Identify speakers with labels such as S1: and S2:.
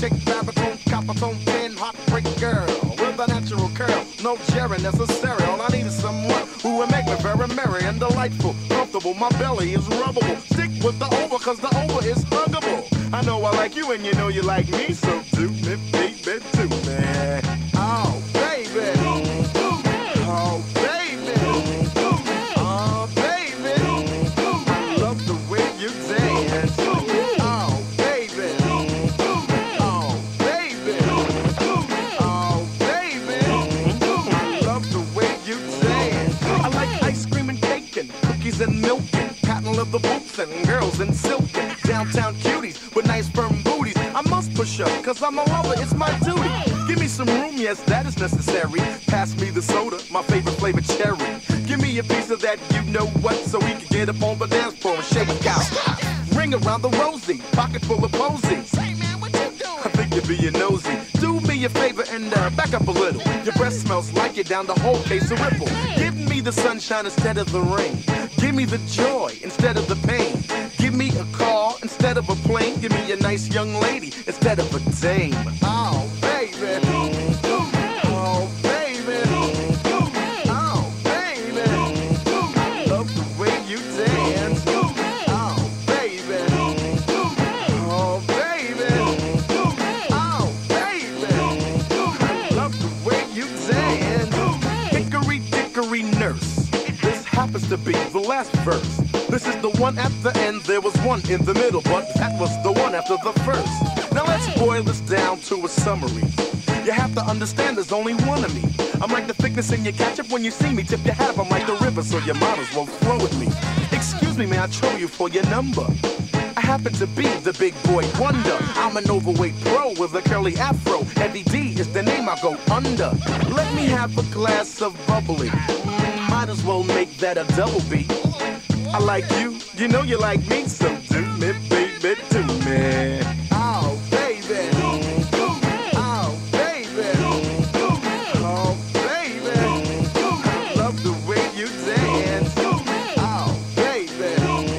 S1: chick, Babacone, Capitone, thin, hot freak girl with a natural curl. No sharing necessary. All I need is someone who will make me very merry and delightful, comfortable. My belly is rubbable. Stick with the over, cause the over is huggable. I know I like you and you know you like me, so do it, baby, too. And the boots and girls in silk and downtown cuties with nice firm booties. I must push up, cause I'm a lover, it's my duty. Give me some room, yes, that is necessary. Pass me the soda, my favorite flavor cherry. Give me a piece of that, you know what, so we can get up on the dance floor and shake out. Ring around the rosy, pocket full of posies. I think you're being nosy. Do me a favor and uh, back up a little. Your breath smells like it down the whole case of ripple. Give me the sunshine instead of the rain. Give me the joy instead of the pain. Give me a car instead of a plane. Give me a nice young lady instead of a dame. Oh, baby. Oh, baby. Oh, baby. Love the way you dance. Oh, baby. Oh, baby. Oh, baby. Love the way you dance. Hickory dickory nurse. This happens to be the last verse. This is the one at the end. There was one in the middle, but that was the one after the first. Now let's boil this down to a summary. You have to understand there's only one of me. I'm like the thickness in your ketchup when you see me. Tip your hat up, I'm like the river, so your models won't flow with me. Excuse me, may I trouble you for your number? I happen to be the big boy wonder. I'm an overweight pro with a curly afro. Heavy D is the name I go under. Let me have a glass of bubbly. Might as well make that a double B. I like you, you know you like me, so me, baby, do me, baby, do me. Oh, baby. Do me, oh, baby. Do me oh, Love the way you dance. Do me, oh, baby.